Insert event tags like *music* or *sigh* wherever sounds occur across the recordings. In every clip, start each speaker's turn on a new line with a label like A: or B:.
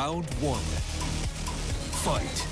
A: Round one. Fight.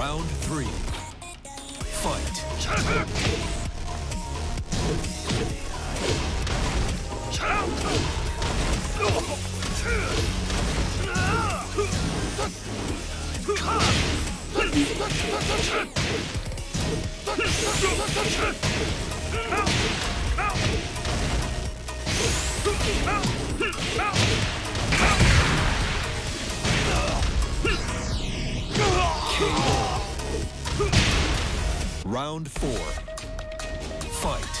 A: Round three. Fight. KO. Round four. Fight.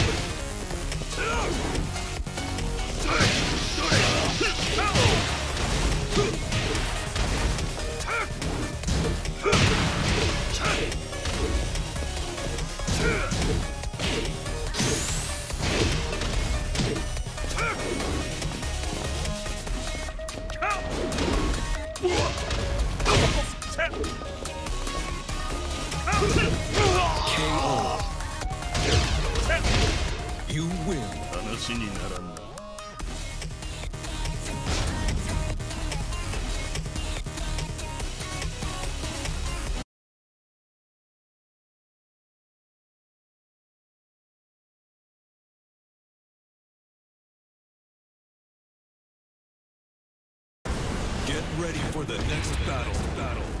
A: You win.
B: 話にならんな
A: Get ready for the next battle. Battle.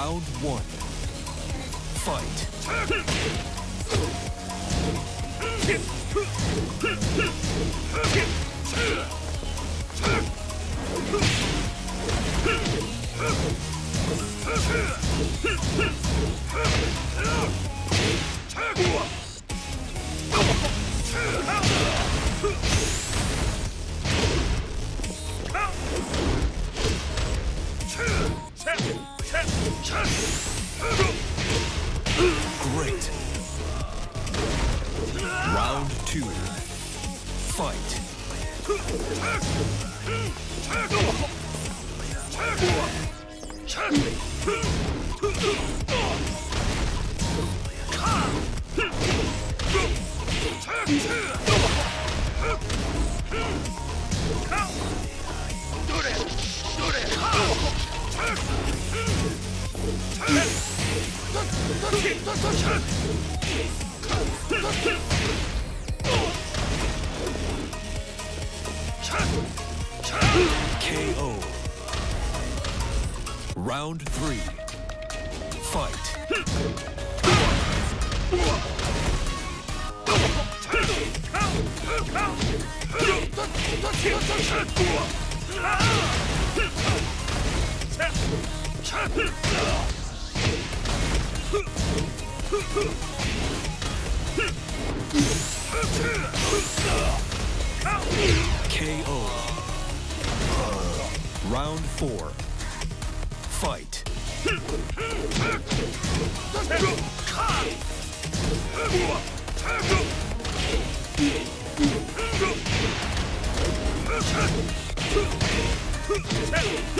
A: Round one. Fight. Round two. Fight. Round three. Fight. KO. Round four. Fight. *laughs*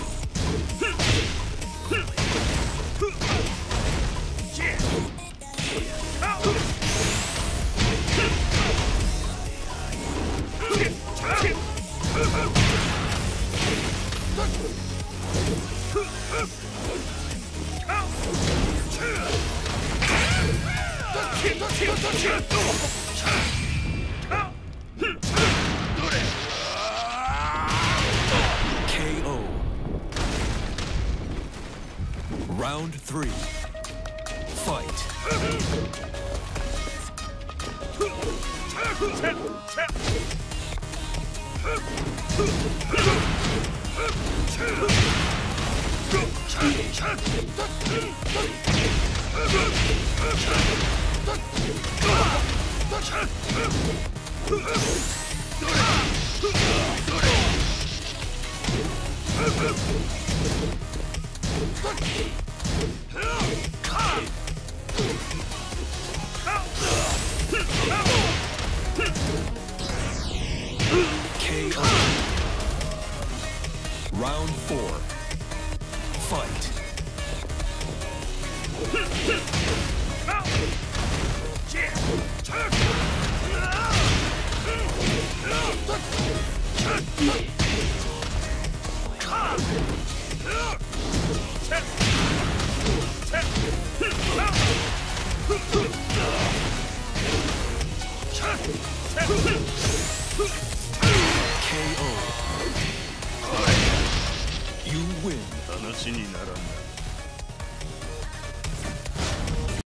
A: KO. Round three. Fight. KO. Round four. Fight. KO.